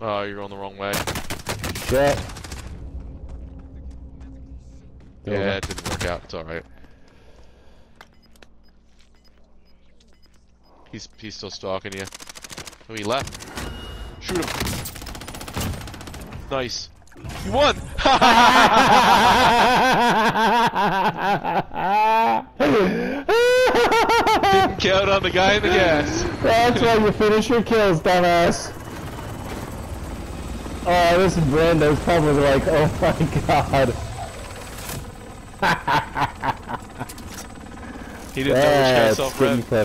Oh, you're going the wrong way. Shit. Yeah, it didn't work out. It's alright. He's he's still stalking you. Oh, he left. Shoot him. Nice. You won! Didn't count on the guy in the gas. That's why you finish your kills, dumbass. Oh, this Brando's probably like, oh my god. He didn't know which guy self-red. pretty clever.